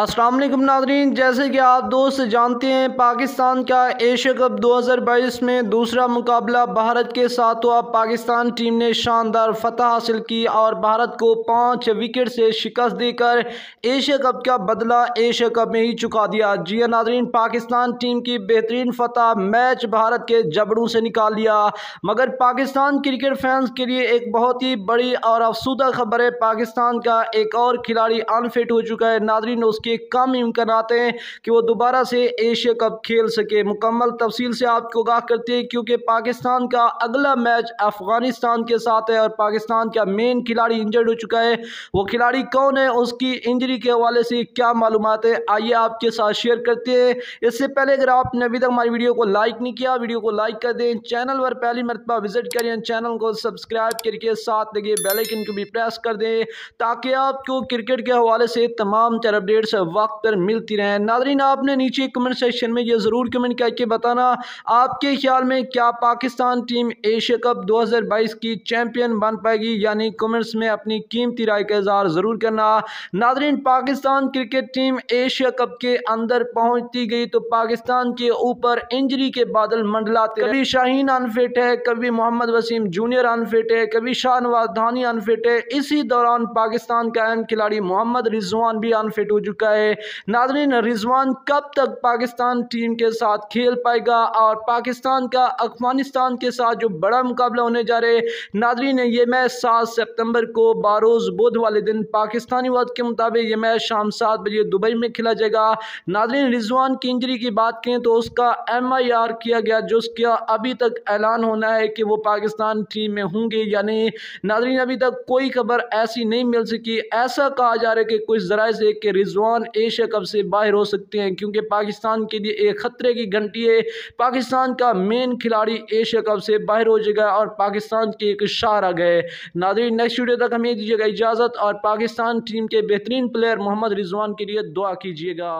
अस्सलाम वालेकुम नाजरीन, जैसे कि आप दोस्त जानते हैं, पाकिस्तान का एशिया कप 2022 में दूसरा मुकाबला भारत के साथ हुआ पाकिस्तान टीम ने शानदार फतह हासिल की और भारत को पाँच विकेट से शिकस्त देकर एशिया कप का बदला एशिया कप में ही चुका दिया। जी हाँ नाजरीन, पाकिस्तान टीम की बेहतरीन फतह मैच भारत के जबड़ों से निकाल लिया। मगर पाकिस्तान क्रिकेट फैंस के लिए एक बहुत ही बड़ी और अफसुदा खबर है, पाकिस्तान का एक और खिलाड़ी अनफिट हो चुका है। नाजरीन, उसके के कम इम्कान हैं कि वो दोबारा से एशिया कप खेल सके। मुकम्मल तफसील से आपको आगाह करते हैं क्योंकि पाकिस्तान का अगला मैच अफ़गानिस्तान के साथ है और पाकिस्तान का मेन खिलाड़ी इंजर्ड हो चुका है। वो खिलाड़ी कौन है? उसकी इंजरी के हवाले से क्या मालूम है? आइए आपके साथ शेयर करते हैं। इससे पहले अगर आपने अभी तक हमारी वीडियो को लाइक नहीं किया वीडियो को लाइक कर दें। चैनल पर पहली मरतबा विज़िट करें। चैनल को सब्सक्राइब करके साथ लगे बेलाइकन को भी प्रेस कर दें ताकि आपको क्रिकेट के हवाले से तमाम तरह अपडेट्स वक्त पर मिलती रहे। नाजरीन, आपने नीचे कमेंट सेक्शन में ये ज़रूर कमेंट करके बताना, आपके ख्याल में क्या पाकिस्तान टीम एशिया कप 2022 की चैंपियन बन पाएगी? यानी कमेंट्स में अपनी कीमती राय का इजहार ज़रूर करना। नाजरीन, Pakistan cricket team Asia cup के अंदर पहुँचती गई तो पाकिस्तान के ऊपर इंजरी के बादल मंडलाते कभी शाहीन अनफिट है, कभी मोहम्मद वसीम जूनियर अनफिट है, कभी शाहनवाज धानी अनफिट है। इसी दौरान पाकिस्तान का अहम खिलाड़ी मोहम्मद रिजवान भी अनफिट हो चुका है। नाजरीन, रिजवान कब तक पाकिस्तान टीम के साथ खेल पाएगा और पाकिस्तान का अफ़गानिस्तान के साथ जो बड़ा मुकाबला होने जा रहे नाजरीन, ये मैच सात सितंबर को बारोज बुध वाले दिन पाकिस्तानी वक्त के मुताबिक ये मैच शाम सात बजे दुबई में खेला जाएगा। नाजरीन, रिजवान की इंजरी की बात करें तो उसका एम आई आर किया गया, जो उसका अभी तक ऐलान होना है कि वो पाकिस्तान टीम में होंगे यानी नाजरीन, अभी तक कोई खबर ऐसी नहीं मिल सकी। ऐसा कहा जा रहा है कि कुछ जराए से कि रिजवान एशिया कप से बाहर हो सकते हैं, क्योंकि पाकिस्तान के लिए एक ख़तरे की घंटी है। पाकिस्तान का मेन खिलाड़ी एशिया कप से बाहर हो जाएगा और पाकिस्तान के एक शार आ गए। नादरी नेक्स्ट वीडियो तक हमें दीजिएगा इजाज़त और पाकिस्तान टीम के बेहतरीन प्लेयर मोहम्मद रिजवान के लिए दुआ कीजिएगा।